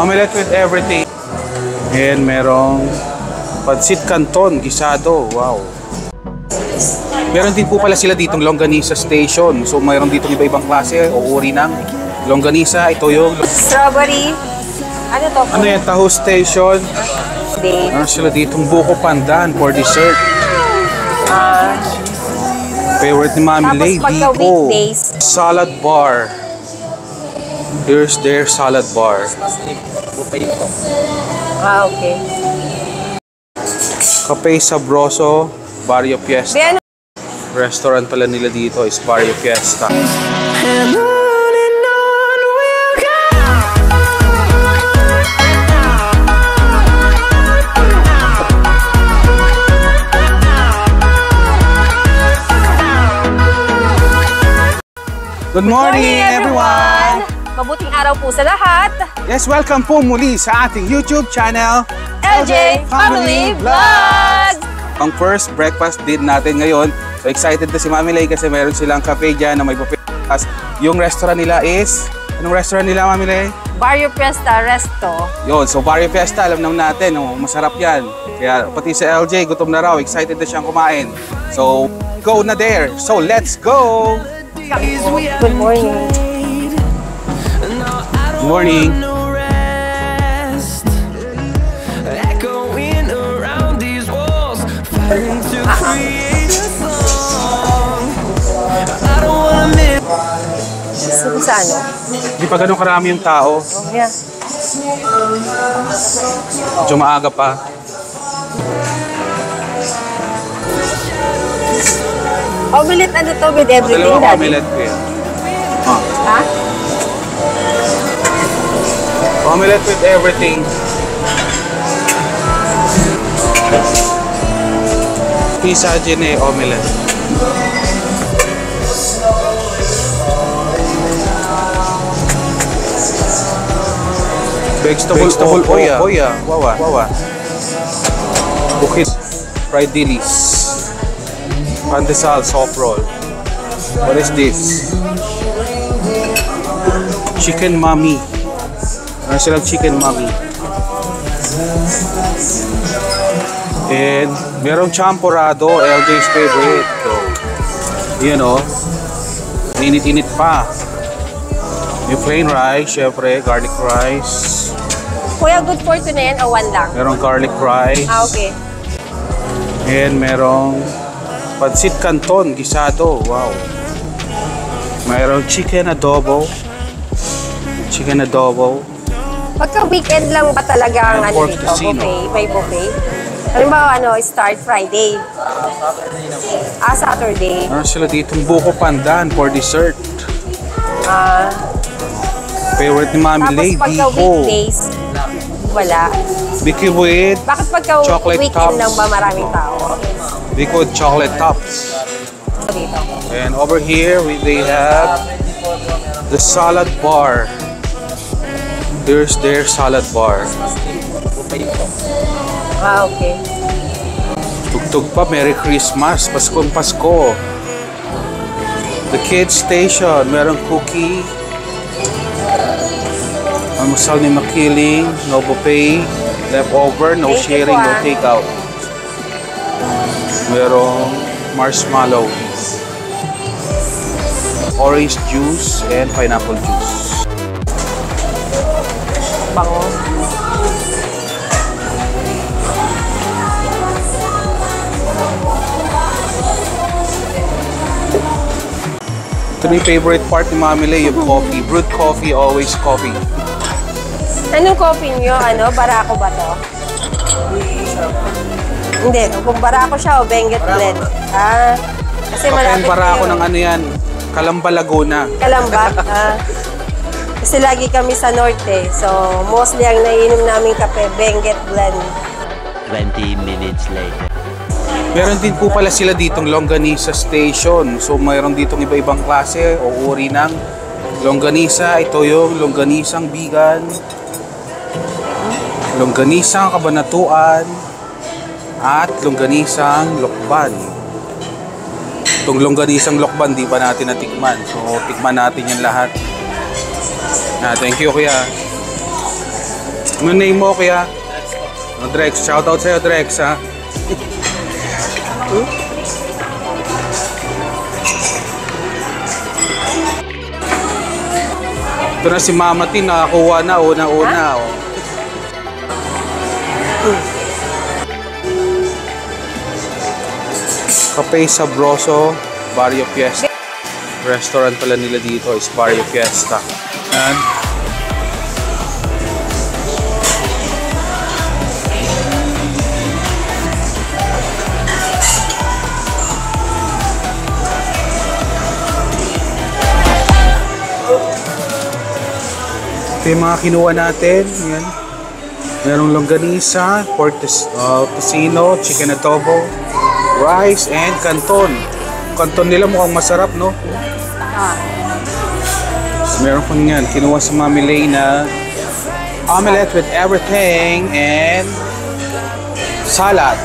Omelette with everything. And merong Pansit Canton, gisado. Wow. Meron din po pala sila ditong longganisa station. So mayroon ditong iba-ibang klase o uri ng longganisa. Ito yung Strawberry. Ano to? ano yan, taho station. Day. Meron sila ditong buko pandan for dessert. Ah, Favorite ni Mami Tapos Lady pagka ko. weekdays. Salad bar. Here's their salad bar. ah, okay. Cafe Sabroso, Barrio Fiesta. Ano? Restaurant pala nila dito is Barrio Fiesta. And on and on we'll go. Good morning, everyone! Mabuting araw po sa lahat. Yes, welcome po muli sa ating YouTube channel, LJ Family Vlogs! Ang first breakfast din natin ngayon. So excited na si Mami Lay kasi meron silang cafe dyan na may buffet. Yung restaurant nila is, anong restaurant nila Mami Lay? Barrio Fiesta Resto. Yun, so Barrio Fiesta, alam naman natin, oh, masarap yan. Kaya pati sa LJ, gutom na raw, excited na siyang kumain. So, go na there. So, let's go! Good morning. Wanna miss. Sa, ano? Hindi pa ganun karami yung tao. Yeah. Medyo maaga pa. Omelette ano to with everything, Dalawang Daddy? omelette ko yan. Ha? Omelette with everything. Pizza gene omelette. Vegetable, Vegetable oh, oh, oh, oya. Oya. Wawa. Wawa. Bukit. Fried dilis. Pandesal soft roll. What is this? Chicken mami. Ano silang chicken mami? And merong champorado, LJ's favorite. So, yun o. Init-init pa. May plain rice, syempre, garlic rice. Kuya, good for two na yan o one lang? Merong garlic rice. Ah, okay. And merong pansit canton, gisado. Wow. Merong chicken adobo. Chicken adobo. Pagka weekend lang ba talaga ang ano dito? Buffet? May buffet? Halimbawa, ano, start Friday. Ah, Saturday. Meron sila ditong buko pandan for dessert. Ah, Favorite ni Mami tapos Lady pagka ko. weekdays, wala. Biki with, Bakit pagka Chocolate weekend tops. lang ba maraming tao? biki with chocolate tops. Dito. And over here, we, they have the salad bar. There's their salad bar. Ah, okay. Tugtog pa, Merry Christmas, Paskong Pasko. The kids station, merong cookie. Almusal ni Makiling, no buffet, leftover, no sharing, no takeout. Merong marshmallow, orange juice, and pineapple juice. Bango. Ito na yung favorite part ni Mami Lay, yung coffee. Brewed coffee, always coffee. Anong coffee nyo? Ano? Barako ba to? Hindi. Kung barako siya o Benguet blend. Ah. Kasi malapit para ako kayo. ng ano yan, Calamba, Laguna. Kalamba. ah. Kasi lagi kami sa norte. So, mostly ang naiinom namin kape, Benguet blend. 20 minutes later. Meron din po pala sila ditong longganisa station. So mayroon ditong iba-ibang klase o uri ng longganisa. Ito yung longganisang bigan, longganisang kabanatuan, at longganisang lokban. Itong longganisang lokban, di pa natin natikman. So tikman natin yan lahat. Ah, thank you kuya. Ano name mo kaya? Oh, Drex, shoutout sa'yo Drex ha. Ito na si Mama Tin, nakakuha na, una-una. Oh. Cafe Sabroso, Barrio Fiesta. Restaurant pala nila dito is Barrio Fiesta. And Ito yung mga kinuha natin. Yan. Merong longganisa, pork uh, tocino, chicken adobo, rice, and canton. Canton nila mukhang masarap, no? So, meron po yan. Kinuha sa Mami Lay na omelette with everything and salad.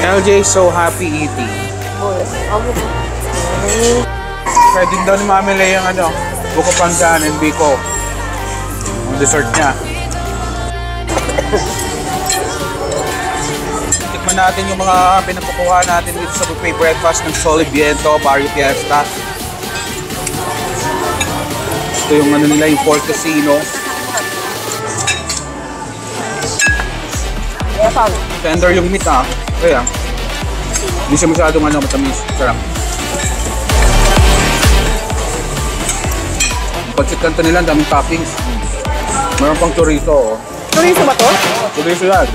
LJ so happy eating. Pwede daw ni Mami Lay ang ano, buko pandan and biko. Ang dessert niya. Tikman natin yung mga pinapukuha natin dito sa buffet breakfast ng Soli Viento, Barrio Fiesta. Ito yung ano nila, yung pork casino. Tender yung meat ah. Kaya, hindi siya masyadong ano, matamis. Sarap. Pancit kanto nila, daming toppings. Meron pang chorizo. Oh. Chorizo ba to? Chorizo yan.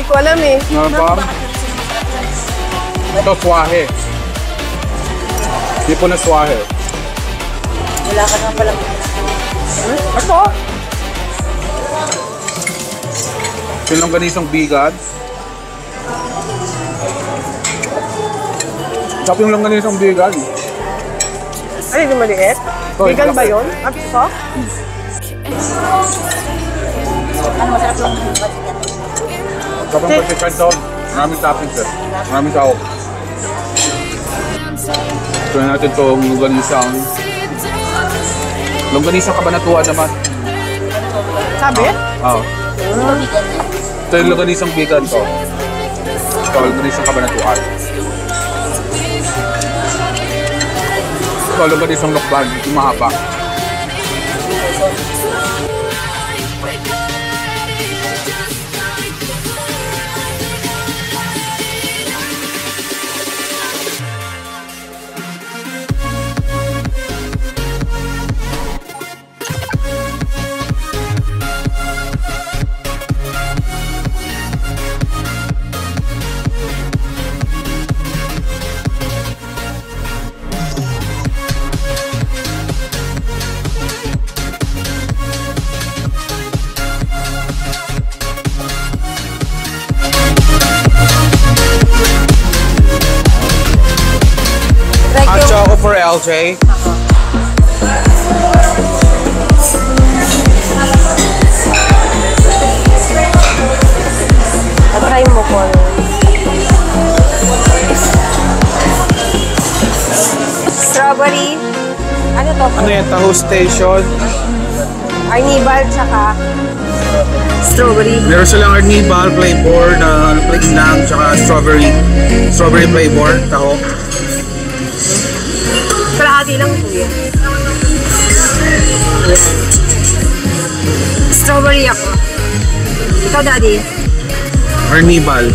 Hindi ko alam eh. Meron pa. Ito, swahe. Hindi po na swahe. Wala ka nga pala. Ito? Sinongganisang bigan. Sarap yung langganisang bigan. Ay, di maliit? Ito, Vegan yung ba yun? At ito? Sarap yung pancit kanto. Maraming toppings sir. Maraming tao. Try natin itong longganisang. Longganisang kabanatuan naman. Sabi? Oo. Ito yung longganisang vegan to. Ito, longganisang kabanatuan. Ito, longganisang lokban. Yung mahaba. LJ. Try mo ko. Strawberry. Ano to? Ano yan? Taho Station. Arnibal tsaka strawberry. Meron silang arnibal na ano, plain lang, tsaka strawberry. Strawberry flavor, taho. Kalahati lang ito yan. Strawberry ako. Ikaw, Daddy. Arnibal.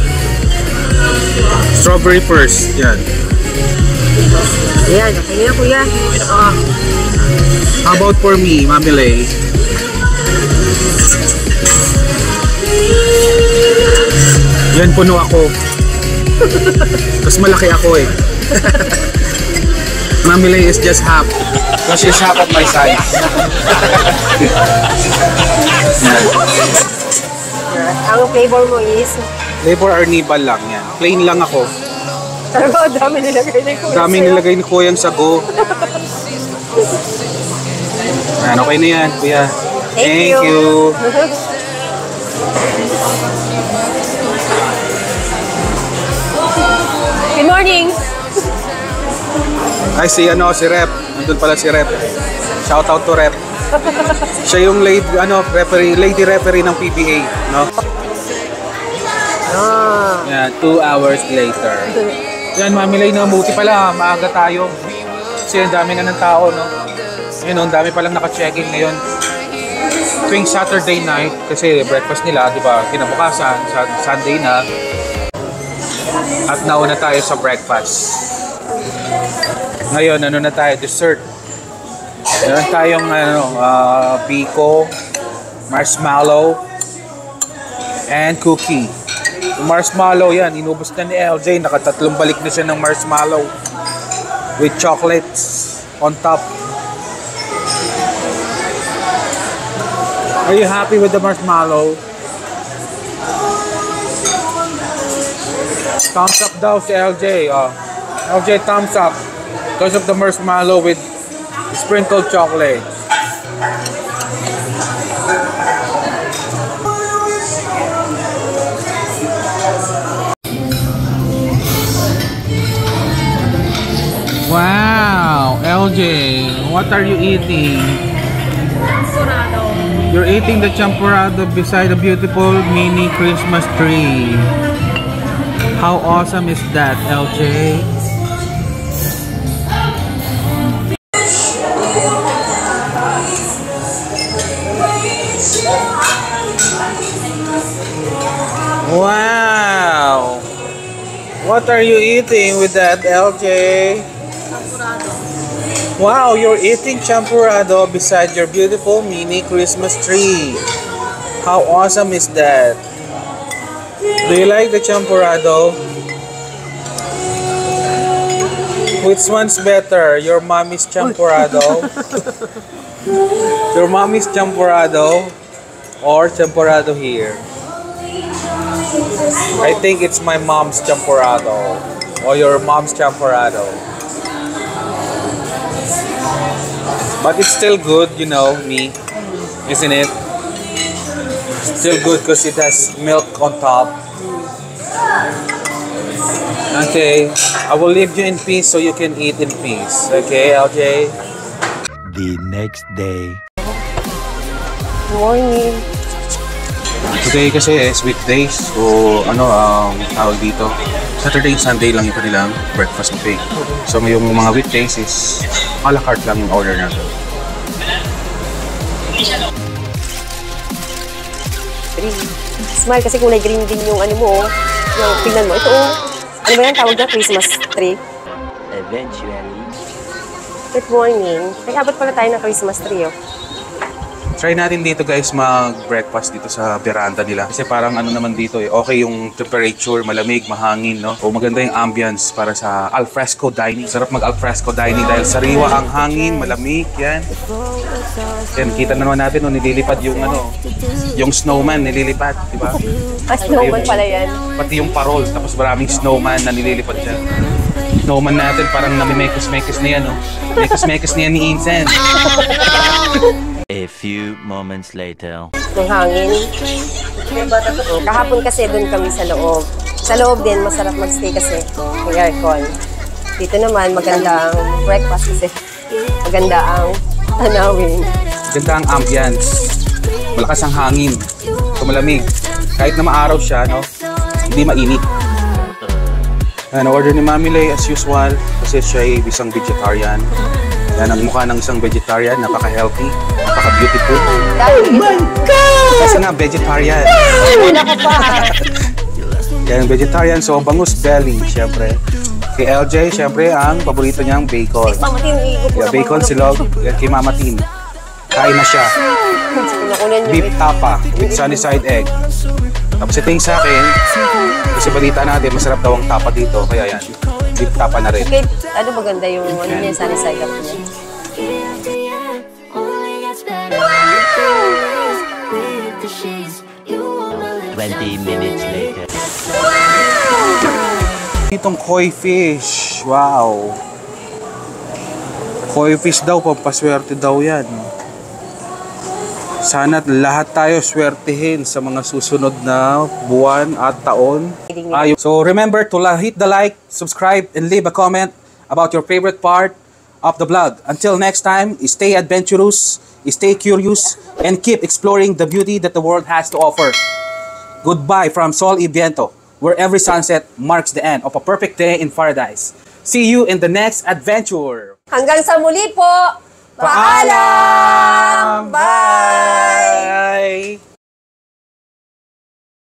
Strawberry first. Yan. Ayan, okay na kuya. Oh, How about for me, Mami Lay? Yan, puno ako. Mas malaki ako eh. Mami Lay is just half. Because she's half of my size. ang flavor mo is, Flavor Arnibal lang yan. Plain lang ako. talaga, dami nilagay na kuya. Sa'yo. nilagay ni Kuyang sago. Yan, okay na yan, kuya. Thank, you. Good morning. Ay, si ano, si Rep. Nandun pala si Rep. Shout out to Rep. Siya yung lady, ano, referee, lady referee ng PBA, no? Ah. Yeah, two hours later. Yan, Mami Lay, no, buti pala, maaga tayo. Kasi ang dami na ng tao, no? Yun, ang dami palang naka-check-in ngayon. Tuwing Saturday night, kasi breakfast nila, di ba, kinabukasan, sa Sunday na. At nauna tayo sa breakfast. Ngayon, ano na tayo, dessert. Meron tayong, ano, ah, biko, marshmallow, and cookie. Yung marshmallow yan, inubos na ni LJ. Nakatatlong balik na siya ng marshmallow with chocolates on top. Are you happy with the marshmallow? Thumbs up daw si LJ. Oh. LJ, thumbs up. Because of the marshmallow with sprinkled chocolate. Wow, LJ, what are you eating? You're eating the champurrado beside a beautiful mini Christmas tree. How awesome is that, LJ? What are you eating with that, eh, LJ? Wow, you're eating champurado beside your beautiful mini Christmas tree. How awesome is that? Do you like the champurado? Which one's better? Your mommy's champurado? your mommy's champurado or champurado here? I think it's my mom's champurrado or oh, your mom's champurrado. But it's still good, you know, me. Isn't it? Still good because it has milk on top. Okay, I will leave you in peace so you can eat in peace. Okay, LJ? The next day. Morning. Today kasi is weekdays. So, ano, um, tawag dito. Saturday and Sunday lang yung kanilang breakfast buffet. So, ngayong mga weekdays is a la carte lang yung order natin. Green. Smile kasi kulay green din yung ano mo. oh. Yung tingnan mo. Ito oh. Ano ba yan? Tawag na Christmas tree. Eventually. Good morning. Nag-abot pala tayo ng Christmas tree oh. Try natin dito guys mag-breakfast dito sa veranda nila. Kasi parang ano naman dito eh, okay yung temperature, malamig, mahangin, no? O maganda yung ambience para sa alfresco dining. Sarap mag-alfresco dining dahil sariwa ang hangin, malamig, yan. Yan, kita na naman natin, no, nililipad yung ano, yung snowman, nililipad, di ba? Ah, snowman pala yan. Pati yung parol, tapos maraming snowman na nililipad dyan. Snowman natin parang namimekos-mekos na yan, no? Mekos-mekos na yan ni Incense. A few moments later. Yung hangin. Kahapon kasi doon kami sa loob. Sa loob din, masarap magstay kasi may aircon. Dito naman, maganda ang breakfast kasi maganda ang tanawin. Ganda ang ambience. Malakas ang hangin. Kumalamig. Kahit na maaraw siya, no? Hindi mainit. Ano, order ni Mami Lay as usual kasi siya ay isang vegetarian. Yan ang mukha ng isang vegetarian, napaka-healthy, napaka-beautiful. Kasi nga, vegetarian. Yan, vegetarian, so bangus belly, syempre. Kay LJ, syempre, ang paborito niyang bacon. Pamatin, igo Yeah, bacon silog, yan kay Mama Tin. Kain na siya. Beef tapa with sunny side egg. Tapos ito yung sa akin, kasi balita natin, masarap daw ang tapa dito. Kaya yan, beef tapa na rin. Okay, ano maganda yung ano niya, sunny side up niya. Lips 20 minutes later. Itong koi fish. Wow. Koi fish daw, pampaswerte daw yan. Sana lahat tayo swertihin sa mga susunod na buwan at taon. Ayun. So remember to hit the like, subscribe, and leave a comment about your favorite part of the vlog. Until next time, stay adventurous, stay curious, and keep exploring the beauty that the world has to offer. Goodbye from Sol Ibiento, where every sunset marks the end of a perfect day in paradise. See you in the next adventure. Hanggang sa muli po! Paalam! Bye! Bye!